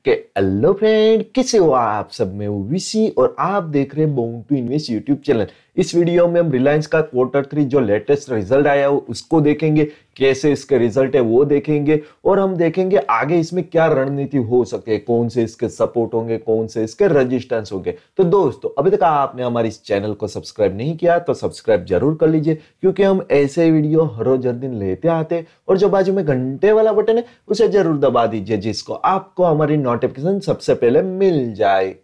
Okay hello friend कैसे हो आप सब? में वीसी और आप देख रहे हैं टू इन्वेस्ट यूट्यूब चैनल इस वीडियो में हम रिलायंस का क्वार्टर थ्री जो लेटेस्ट रिज़ल्ट आया हो, उसको देखेंगे। कैसे इसके रिज़ल्ट है वो देखेंगे और हम देखेंगे आगे इसमें क्या रणनीति हो सके, कौन से इसके सपोर्ट होंगे, कौन से इसके रजिस्टेंस होंगे। तो दोस्तों, अभी तक आपने हमारे इस चैनल को सब्सक्राइब नहीं किया तो सब्सक्राइब ज़रूर कर लीजिए, क्योंकि हम ऐसे वीडियो हर रोज हर दिन लेते आते और जो बाजू में घंटे वाला बटन है, उसे ज़रूर दबा दीजिए, जिसको आपको हमारी नोटिफिकेशन सबसे पहले मिल जाए।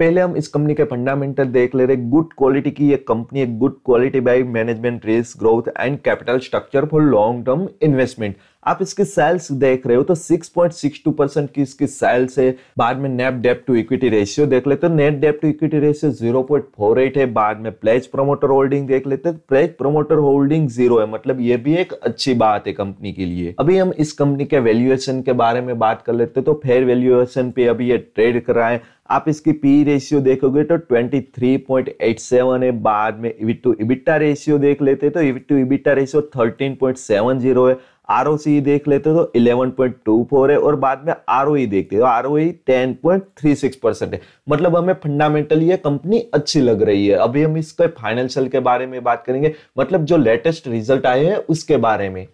पहले हम इस कंपनी के फंडामेंटल देख ले रहे गुड क्वालिटी की ये कंपनी एक good quality buy management risk growth and capital structure for long term investment आप इसकी सेल्स देख रहे हो तो 6.62 परसेंट की इसकी सेल्स है। बाद में net debt to equity ratio देख लेते तो net debt to equity ratio 0.48 है। बाद में प्लेज प्रमोटर होल्डिंग देख लेते हैं। प्लेज प्रमोटर होल्डिंग ज़ीरो है। मतलब ये भी एक अच्छी बात है कंपनी के लिए। अभी हम इस कंपनी के वैल्यूएशन के बारे में बात कर लेते तो फेयर वैल्यूएशन पे अभी ये ट्रेड कर रहा है। आप इसकी पी रेशियो देखोगे तो 23.87 है। बाद में इबिट टू इबिटा रेशियो देख लेते तो इबिट टू इबिटा रेशियो 13.70 है। ROC देख लेते तो 11.24 है और बाद में आर देखते तो आर 10.36 परसेंट है। मतलब हमें फंडामेंटली ये कंपनी अच्छी लग रही है। अभी हम इसके फाइनेंशियल के बारे में बात करेंगे। मतलब जो लेटेस्ट रिज़ल्ट आए हैं उसके बारे में।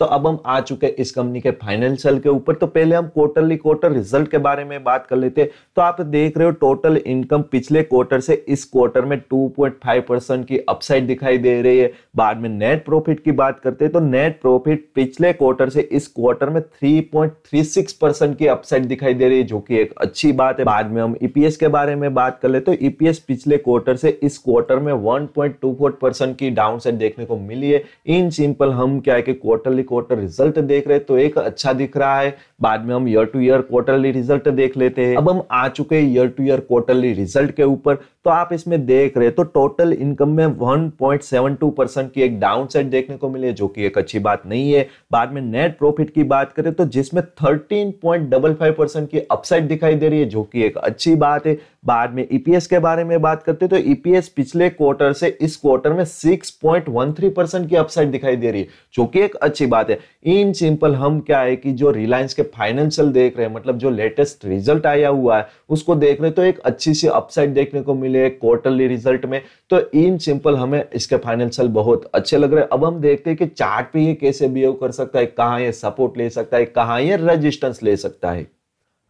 तो अब हम आ चुके इस कंपनी के फाइनेंशियल के ऊपर। तो पहले हम क्वार्टरली क्वार्टर रिज़ल्ट के बारे में बात कर लेते हैं। तो आप देख रहे हो टोटल इनकम पिछले क्वार्टर से इस क्वार्टर में 2.5 परसेंट की अपसाइड दिखाई दे रही है। बाद में नेट प्रॉफिट की बात करते हैं तो नेट प्रॉफिट पिछले क्वार्टर से इस क्वार्टर में 3.36 परसेंट की अपसाइड दिखाई दे रही है, जो कि एक अच्छी बात है। बाद में हम ईपीएस के बारे में बात कर ले तो ईपीएस पिछले क्वार्टर से इस क्वार्टर में वन परसेंट की डाउन देखने को मिली है। इन सिंपल हम क्या है कि क्वार्टरली क्वार्टर रिज़ल्ट देख रहे तो एक अच्छा दिख रहा है। बाद में हम year to year quarterly result देख लेते हैं। अब हम आ चुके हैं year to year quarterly result के ऊपर। तो आप इसमें देख रहे तो टोटल इनकम में 1.72 परसेंट की एक डाउन साइड देखने को मिली जो कि एक अच्छी बात नहीं है। बाद में नेट प्रॉफिट की बात करें तो जिसमें 13.55 परसेंट की अपसाइड दिखाई दे रही है, जो कि एक अच्छी बात है। बाद में ईपीएस के बारे में बात करते तो ईपीएस पिछले क्वार्टर से इस क्वार्टर में 6.13 परसेंट की अपसाइड दिखाई दे रही है, जो कि एक अच्छी बात है। इन सिंपल हम क्या है कि जो रिलायंस के फाइनेंशियल देख रहे हैं मतलब जो लेटेस्ट रिज़ल्ट आया हुआ है, उसको देख रहे तो एक अच्छी सी अपसाइड देखने को मिले क्वार्टरली रिज़ल्ट में। तो इन सिंपल हमें इसके फाइनेंशियल बहुत अच्छे लग रहे हैं। अब हम देखते हैं कि चार्ट पे ये कैसे बिहेव कर सकता है, कहाँ ये सपोर्ट ले सकता है, कहाँ ये रजिस्टेंस ले सकता है।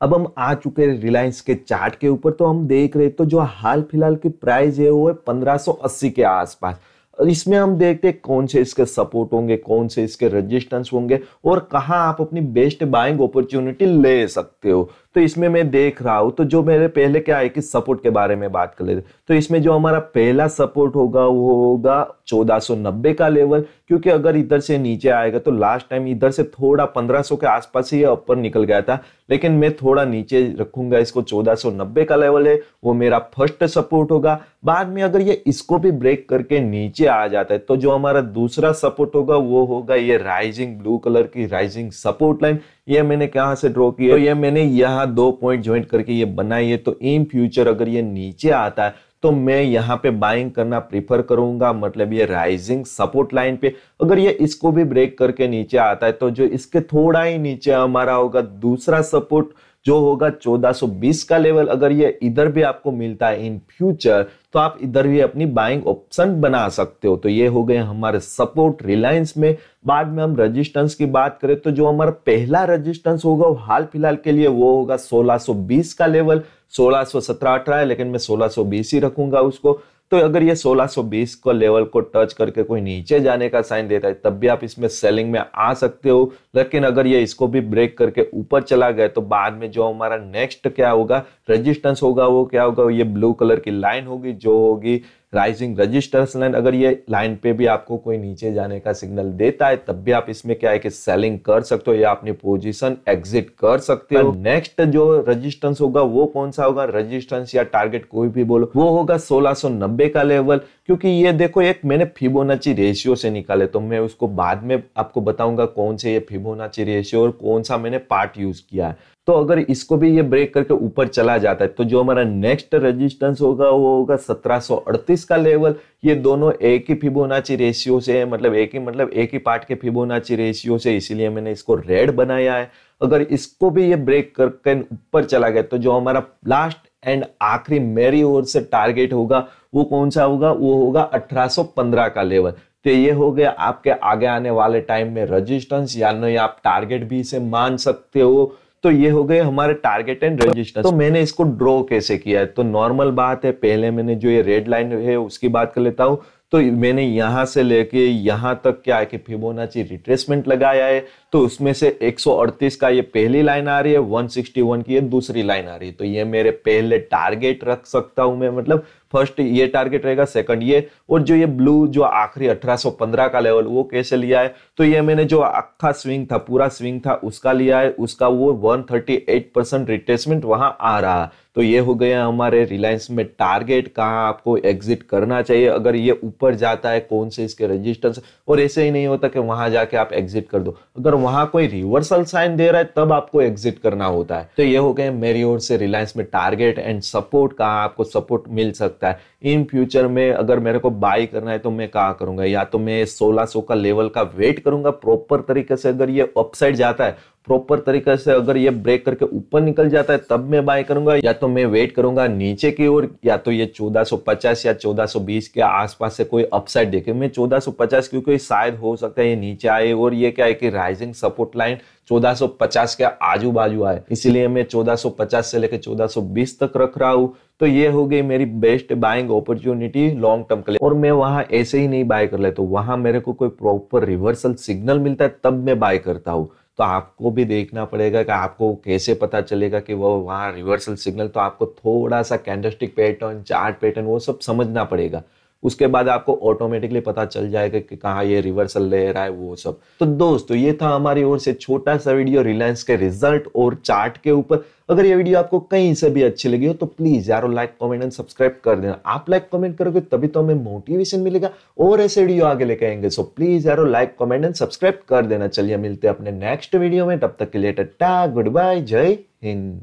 अब हम आ चुके हैं रिलायंस के चार्ट के ऊपर तो हम देख रहे तो जो हाल फ़िलहाल की प्राइस है, वो है 1580 के आसपास। इसमें हम देखते हैं कौन से इसके सपोर्ट होंगे, कौन से इसके रेजिस्टेंस होंगे और कहाँ आप अपनी बेस्ट बाइंग अपॉर्चुनिटी ले सकते हो। तो इसमें मैं देख रहा हूँ तो जो मेरे पहले क्या है कि सपोर्ट के बारे में बात कर लेते तो इसमें जो हमारा पहला सपोर्ट होगा, वो होगा 1490 का लेवल क्योंकि अगर इधर से नीचे आएगा तो लास्ट टाइम इधर से थोड़ा 1500 के आसपास ही ऊपर निकल गया था। लेकिन मैं थोड़ा नीचे रखूँगा, इसको 1490 का लेवल है, वो मेरा फ़र्स्ट सपोर्ट होगा। बाद में अगर ये इसको भी ब्रेक करके नीचे आ जाता है तो जो हमारा दूसरा सपोर्ट होगा, वो होगा ये राइजिंग ब्लू कलर की राइजिंग सपोर्ट लाइन ये मैंने कहाँ से ड्रॉ किया? तो ये मैंने यहाँ दो पॉइंट ज्वाइंट करके ये बनाई है। तो इन फ्यूचर अगर ये नीचे आता है तो मैं यहाँ पे बाइंग करना प्रीफर करूँगा मतलब ये राइजिंग सपोर्ट लाइन पे। अगर ये इसको भी ब्रेक करके नीचे आता है तो जो इसके थोड़ा ही नीचे हमारा होगा, दूसरा सपोर्ट जो होगा 1420 का लेवल अगर ये इधर भी आपको मिलता है इन फ्यूचर तो आप इधर भी अपनी बाइंग ऑप्शन बना सकते हो। तो ये हो गए हमारे सपोर्ट रिलायंस में। बाद में हम रजिस्टेंस की बात करें तो जो हमारा पहला रजिस्टेंस होगा वो हाल फ़िलहाल के लिए वो होगा 1620 का लेवल 1617 अठारह है, लेकिन मैं 1620 ही रखूँगा उसको। तो अगर ये 1620 को लेवल को टच करके कोई नीचे जाने का साइन देता है, तब भी आप इसमें सेलिंग में आ सकते हो। लेकिन अगर ये इसको भी ब्रेक करके ऊपर चला गया तो बाद में जो हमारा नेक्स्ट क्या होगा, रेजिस्टेंस होगा, वो क्या होगा, ये ब्लू कलर की लाइन होगी, जो होगी राइजिंग रजिस्टर्स लाइन अगर ये लाइन पे भी आपको कोई नीचे जाने का सिग्नल देता है, तब भी आप इसमें क्या है कि सेलिंग कर सकते हो या अपनी पोजीशन एग्जिट कर सकते हो। नेक्स्ट जो रजिस्टेंस होगा, वो कौन सा होगा? रजिस्टेंस या टारगेट कोई भी बोलो, वो होगा 1690 का लेवल क्योंकि ये देखो, एक मैंने फिबोनाची रेशियो से निकाले तो मैं उसको बाद में आपको बताऊँगा कौन से ये फिबोनाची रेशियो और कौन सा मैंने पार्ट यूज़ किया है। तो अगर इसको भी ये ब्रेक करके ऊपर चला जाता है तो जो हमारा नेक्स्ट रेजिस्टेंस होगा, वो होगा 1738 का लेवल ये दोनों एक ही फिबोनाची रेशियो से है मतलब एक ही मतलब एक ही पार्ट के फिबोनाची रेशियो से, इसीलिए मैंने इसको रेड बनाया है. अगर इसको भी ये ब्रेक करके ऊपर चला गया तो जो हमारा लास्ट एंड आखिरी मेरी ओर से टारगेट होगा, वो कौन सा होगा? वो होगा 1815 का लेवल तो ये हो गया आपके आगे आने वाले टाइम में रजिस्टेंस या नहीं आप टारगेट भी इसे मान सकते हो तो ये हो गए हमारे टारगेट एंड रजिस्टेंस तो मैंने इसको ड्रॉ कैसे किया है? तो नॉर्मल बात है पहले मैंने जो ये रेड लाइन है उसकी बात कर लेता हूँ। तो मैंने यहाँ से लेके यहाँ तक क्या है कि फिबोनाची रिट्रेसमेंट लगाया है। तो उसमें से 138 का ये पहली लाइन आ रही है 161 की ये दूसरी लाइन आ रही है। तो ये मेरे पहले टारगेट रख सकता हूँ मैं मतलब फ़र्स्ट ये टारगेट रहेगा सेकंड ये। और जो ये ब्लू जो आखिरी 1815 का लेवल वो कैसे लिया है? तो ये मैंने जो अखा स्विंग था, पूरा स्विंग था, उसका लिया है। उसका वो 138 परसेंट रिट्रेसमेंट वहाँ आ रहा। है तो ये हो गया हमारे रिलायंस में टारगेट कहाँ आपको एग्जिट करना चाहिए। अगर ये ऊपर जाता है, कौन से इसके रजिस्टेंस और ऐसे ही नहीं होता कि वहाँ जाके आप एग्जिट कर दो। अगर वहाँ कोई रिवर्सल साइन दे रहा है, तब आपको एग्जिट करना होता है। तो ये हो गए मेरी ओर से रिलायंस में टारगेट एंड सपोर्ट कहाँ आपको सपोर्ट मिल सकता है। इन फ्यूचर में अगर मेरे को बाई करना है तो मैं कहा करूँगा? या तो मैं 1600 का लेवल का वेट करूँगा? प्रॉपर तरीके से अगर ये अपसाइड जाता है प्रॉपर तरीके से अगर ये ब्रेक करके ऊपर निकल जाता है, तब मैं बाय करूँगा, या तो मैं वेट करूँगा नीचे की ओर, या तो ये 1450 या 1420 के आसपास से कोई अपसाइड देखे। मैं 1450 क्योंकि शायद हो सकता है ये नीचे आए, और ये क्या है कि राइजिंग सपोर्ट लाइन 1450 के आजू बाजू आए। इसीलिए मैं 1450 से लेकर 1420 तक रख रहा हूँ। तो ये हो गई मेरी best buying opportunity long term के लिए। और मैं वहाँ ऐसे ही नहीं बाय कर लेता वहाँ मेरे को कोई प्रॉपर रिवर्सल सिग्नल मिलता है, तब मैं बाय करता हूँ। तो आपको भी देखना पड़ेगा कि आपको कैसे पता चलेगा कि वो वहाँ रिवर्सल सिग्नल तो आपको थोड़ा सा कैंडस्टिक पैटर्न चार्ट पैटर्न वो सब समझना पड़ेगा। उसके बाद आपको ऑटोमेटिकली पता चल जाएगा कि कहाँ ये रिवर्सल ले रहा है, वो सब। तो दोस्तों, ये था हमारी ओर से छोटा सा वीडियो रिलायंस के रिज़ल्ट और चार्ट के ऊपर। अगर ये वीडियो आपको कहीं से भी अच्छी लगी हो तो प्लीज़ यारो लाइक कमेंट एंड सब्सक्राइब कर देना। आप लाइक कमेंट करोगे, तभी तो हमें मोटिवेशन मिलेगा और ऐसे वीडियो आगे लेके आएँगे। सो प्लीज़ यारो लाइक कमेंट एंड सब्सक्राइब कर देना। चलिए मिलते हैं अपने नेक्स्ट वीडियो में। तब तक के लिए टाटा गुड बाय जय हिंद।